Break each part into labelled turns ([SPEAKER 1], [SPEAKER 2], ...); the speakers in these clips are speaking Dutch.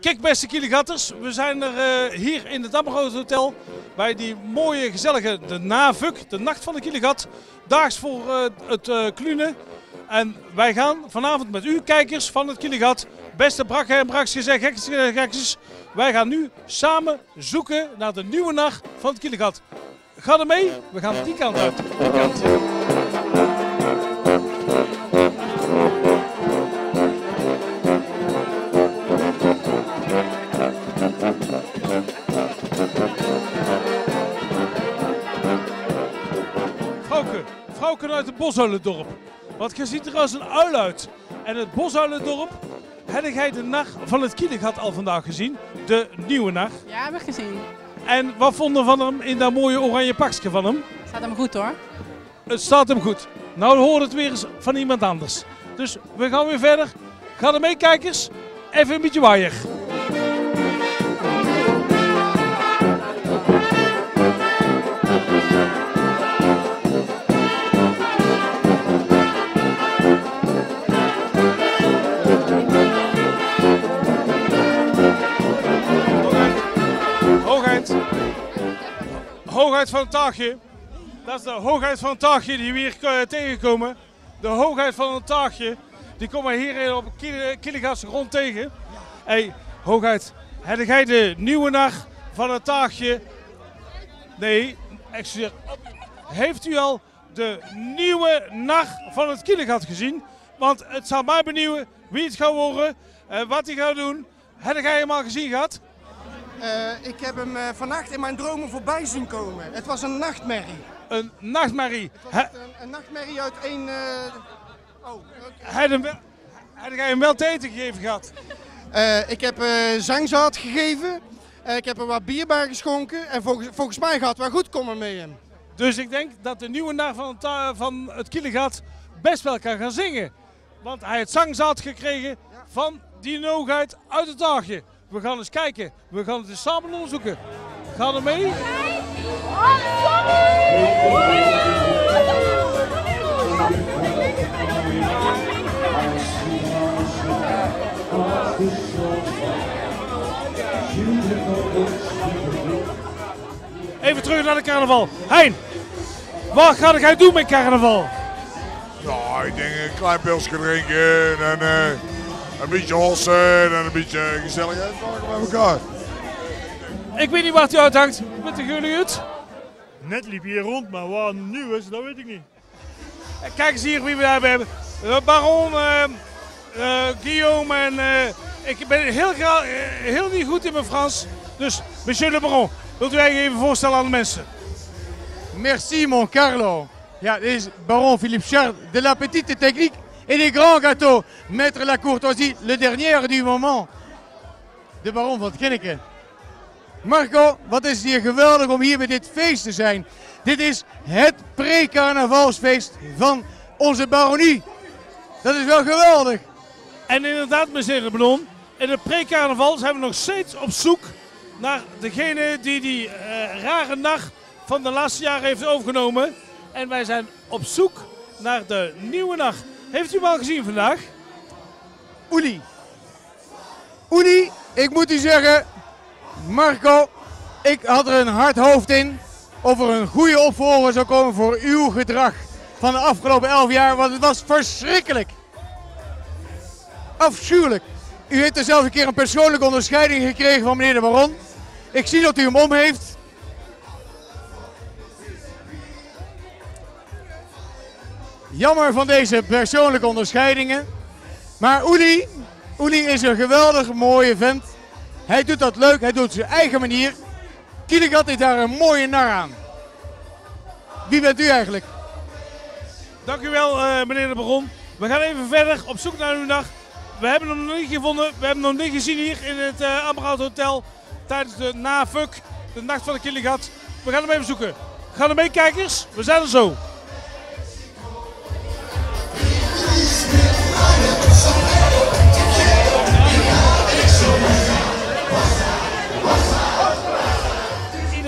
[SPEAKER 1] Kijk beste Kieligatters, we zijn er eh, hier in het Ammergroot Hotel bij die mooie gezellige de Navuk, de Nacht van de Kieligat. Daags voor eh, het uh, Klunen. En wij gaan vanavond met u kijkers van het Kieligat, beste brakke en brakjes en gekjes. Wij gaan nu samen zoeken naar de nieuwe nacht van het Kieligat. Ga er mee, we gaan die kant uit. Die kant. Uit het Boshuilendorp. Want je ziet er als een uil uit. En het Boshuilendorp, heb jij de nacht van het Kieligat al vandaag gezien? De nieuwe nacht.
[SPEAKER 2] Ja, heb ik gezien.
[SPEAKER 1] En wat vonden van hem in dat mooie oranje pakje van hem?
[SPEAKER 2] Staat hem goed hoor.
[SPEAKER 1] Het staat hem goed. Nou hoort het weer eens van iemand anders. Dus we gaan weer verder. Ga er mee kijkers. Even een beetje waaier. Hoogheid van het taagje. Dat is de hoogheid van het taagje die we hier eh, tegenkomen. De hoogheid van het taagje. Die komen we hier op Kieligas rond tegen. hey, hoogheid. Heb jij de nieuwe nacht van het taagje? Nee, excuseer. Heeft u al de nieuwe nacht van het Kieligat gezien? Want het zal mij benieuwen wie het gaat worden en wat hij gaat doen. Heb jij hem al gezien gehad?
[SPEAKER 3] Uh, ik heb hem uh, vannacht in mijn dromen voorbij zien komen. Het was een nachtmerrie.
[SPEAKER 1] Een nachtmerrie?
[SPEAKER 3] Het was een, een, nachtmerrie uit één... Uh...
[SPEAKER 1] Oh, okay. Heb je hem, hem wel te eten gegeven gehad?
[SPEAKER 3] ik heb zangzaad gegeven. ik heb er wat bier bij geschonken. En volgens, volgens mij gaat het wel goed komen met hem.
[SPEAKER 1] Dus ik denk dat de nieuwe nacht van het, van het Kielegat best wel kan gaan zingen. Want hij heeft zangzaad gekregen ja. van die noogheid uit het daagje. We gaan eens kijken. We gaan het eens samen onderzoeken. Ga er mee? Even terug naar de carnaval. Hein, wat ga jij doen met carnaval?
[SPEAKER 4] Ja, ik denk een klein pilsje drinken en uh, een beetje hossen en een beetje gezelligheid maken met elkaar.
[SPEAKER 1] Ik weet niet wat u uithangt. Met de jullie het?
[SPEAKER 5] Net liep hier rond, maar wat nu is, dat weet ik niet.
[SPEAKER 1] Kijk eens hier wie we daar hebben. Baron, uh, uh, Guillaume en uh, ik ben heel, heel niet goed in mijn Frans. Dus, monsieur le baron, wilt u eigenlijk even voorstellen aan de mensen?
[SPEAKER 6] Merci mon Carlo. Ja, dit is baron Philippe Chard de la petite technique et des grands gâteaux. Maître la courtoisie, le dernier du moment. De baron van het Ginneken. Marco, wat is het hier geweldig om hier bij dit feest te zijn. Dit is het pre-carnavalsfeest van onze baronie. Dat is wel geweldig.
[SPEAKER 1] En inderdaad, meneer de Ballon, in het pre-carnaval zijn we nog steeds op zoek naar degene die die uh, rare nacht van de laatste jaren heeft overgenomen. En wij zijn op zoek naar de nieuwe nacht. Heeft u hem al gezien vandaag?
[SPEAKER 6] Uli. Uli, ik moet u zeggen, Marco, ik had er een hard hoofd in of er een goede opvolger zou komen voor uw gedrag van de afgelopen elf jaar, want het was verschrikkelijk. Afschuwelijk. U heeft er zelfs een keer een persoonlijke onderscheiding gekregen van meneer de Baron. Ik zie dat u hem om heeft. Jammer van deze persoonlijke onderscheidingen. Maar Uli, Uli is een geweldig mooie vent. Hij doet dat leuk, hij doet het zijn eigen manier. Kielegat heeft daar een mooie nar aan. Wie bent u eigenlijk?
[SPEAKER 1] Dank u wel, uh, meneer de Baron. We gaan even verder op zoek naar uw nacht. We hebben hem nog niet gevonden. We hebben hem nog niet gezien hier in het uh, Amberhout Hotel. Tijdens de NAFUK, de Nacht van de Kielegat. We gaan hem even zoeken. Gaan er mee, kijkers? We zijn er zo.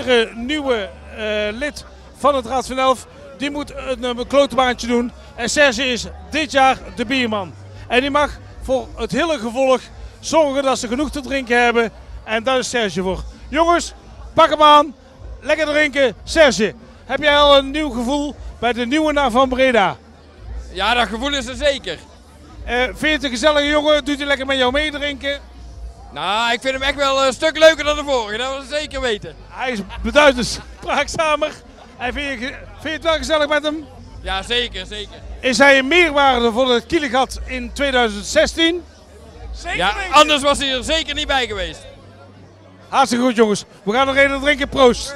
[SPEAKER 1] Iedere nieuwe uh, lid van het Raad van Elf die moet een, een klotenbaantje doen. En Serge is dit jaar de bierman. En die mag voor het hele gevolg Zorgen dat ze genoeg te drinken hebben. En daar is Serge voor. Jongens, pak hem aan. Lekker drinken. Serge, heb jij al een nieuw gevoel bij de nieuwe nacht van Breda?
[SPEAKER 2] Ja, dat gevoel is er zeker.
[SPEAKER 1] Eh, vind je het een gezellige jongen? Doet hij lekker met jou meedrinken?
[SPEAKER 2] Nou, ik vind hem echt wel een stuk leuker dan de vorige, dat wil ik zeker weten.
[SPEAKER 1] Hij is beduidend spraakzamer. En vind je, vind je het wel gezellig met hem?
[SPEAKER 2] Ja, zeker, zeker.
[SPEAKER 1] Is hij een meerwaarde voor het Kielegat in 2016?
[SPEAKER 2] Ja, anders was hij er zeker niet bij geweest.
[SPEAKER 1] Hartstikke goed jongens. We gaan nog even drinken. Proost.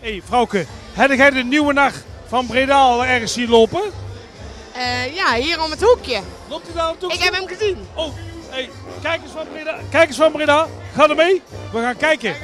[SPEAKER 1] Hé hey, vrouwke, heb jij de nieuwe nacht van Breda al ergens zien lopen?
[SPEAKER 7] Eh, ja, hier om het hoekje.
[SPEAKER 1] Loopt hij daar?
[SPEAKER 7] Ik heb hem gezien.
[SPEAKER 1] Oh, hey, kijkers van Breda. Kijkers van Breda, ga er mee. We gaan kijken.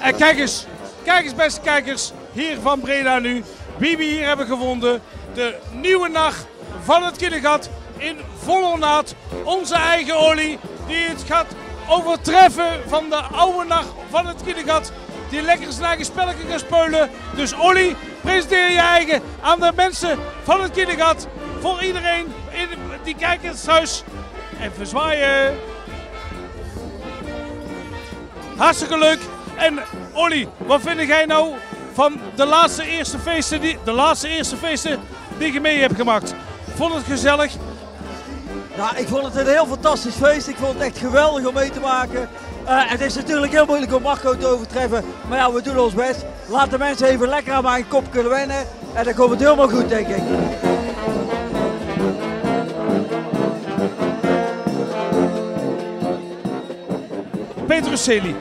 [SPEAKER 1] En kijk eens, kijk eens beste kijkers, hier van Breda nu, wie we hier hebben gevonden. De nieuwe nacht van het Kindergat in volle ornaat. Onze eigen Olly, die het gaat overtreffen van de oude nacht van het Kindergat. Die lekker zijn eigen spelletje gaat spelen. Dus Olly, presenteer je eigen aan de mensen van het Kindergat. Voor iedereen die kijkt in het huis. Even zwaaien. Hartstikke leuk. En Olly, wat vind jij nou van de laatste eerste feesten die, de laatste eerste feesten die je mee hebt gemaakt? Vond het gezellig?
[SPEAKER 8] Ja, ik vond het een heel fantastisch feest. Ik vond het echt geweldig om mee te maken. Eh, het is natuurlijk heel moeilijk om Marco te overtreffen. Maar ja, we doen ons best. Laat de mensen even lekker aan mijn kop kunnen wennen. En dan komt het helemaal goed, denk ik.
[SPEAKER 1] Petrus Celi,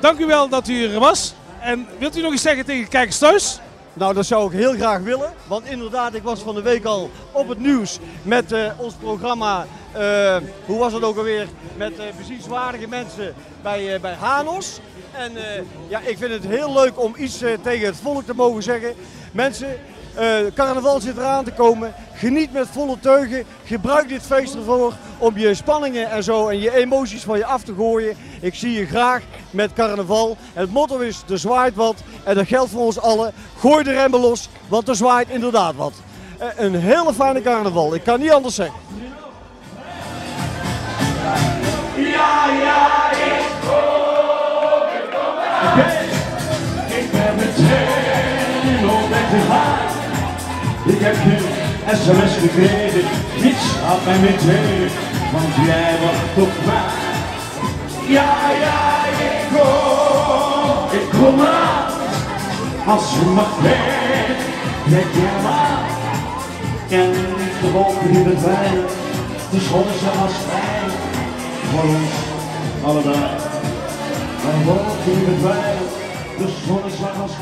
[SPEAKER 1] dank u wel dat u er was. En wilt u nog iets zeggen tegen de kijkers thuis?
[SPEAKER 9] Nou, dat zou ik heel graag willen. Want inderdaad, ik was van de week al op het nieuws met eh, ons programma. eh, hoe was het ook alweer? Met eh bezienswaardige mensen bij, bij Hanos. En ja, ik vind het heel leuk om iets tegen het volk te mogen zeggen. Mensen, carnaval zit eraan te komen. Geniet met volle teugen. Gebruik dit feest ervoor om je spanningen en zo en je emoties van je af te gooien. Ik zie je graag met carnaval. Het motto is, er zwaait wat. En dat geldt voor ons allen. Gooi de remmen los, want er zwaait inderdaad wat. Eh, een hele fijne carnaval. Ik kan niet anders zeggen.
[SPEAKER 10] Ja, ja, ik kom, ik ben meteen op. Ik heb geen sms niets mij want jij wacht op mij. Ja, ja, ik kom, ik kom aan. Als je mag bent, trek jij me aan. En de wolken die verdwijnen, de zon is er als fijn voor ons allebei. En wolken die verdwijnen, de zon is er als